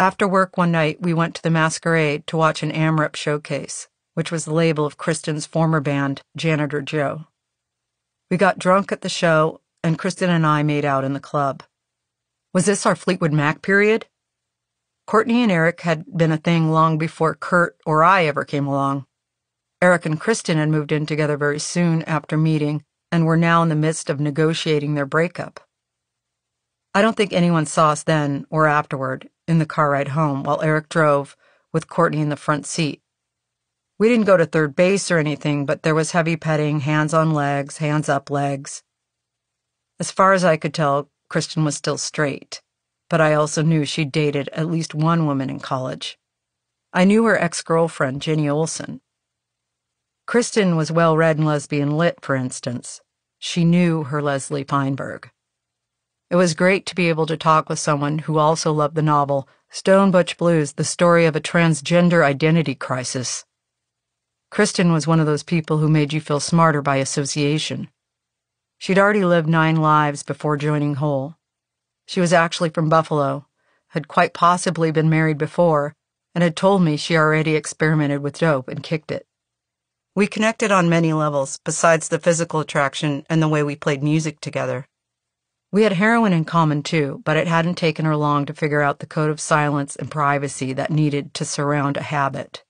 After work one night, we went to the Masquerade to watch an AMREP showcase, which was the label of Kristen's former band, Janitor Joe. We got drunk at the show, and Kristen and I made out in the club. Was this our Fleetwood Mac period? Courtney and Eric had been a thing long before Kurt or I ever came along. Eric and Kristen had moved in together very soon after meeting and were now in the midst of negotiating their breakup. I don't think anyone saw us then or afterward in the car ride home while Eric drove with Courtney in the front seat. We didn't go to third base or anything, but there was heavy petting, hands on legs, hands up legs. As far as I could tell, Kristen was still straight, but I also knew she'd dated at least one woman in college. I knew her ex girlfriend, Jenny Olson. Kristen was well read in lesbian lit, for instance. She knew her Leslie Feinberg. It was great to be able to talk with someone who also loved the novel Stone Butch Blues, the story of a transgender identity crisis. Kristen was one of those people who made you feel smarter by association. She'd already lived nine lives before joining Hole. She was actually from Buffalo, had quite possibly been married before, and had told me she already experimented with dope and kicked it. We connected on many levels, besides the physical attraction and the way we played music together. We had heroin in common too, but it hadn't taken her long to figure out the code of silence and privacy that needed to surround a habit.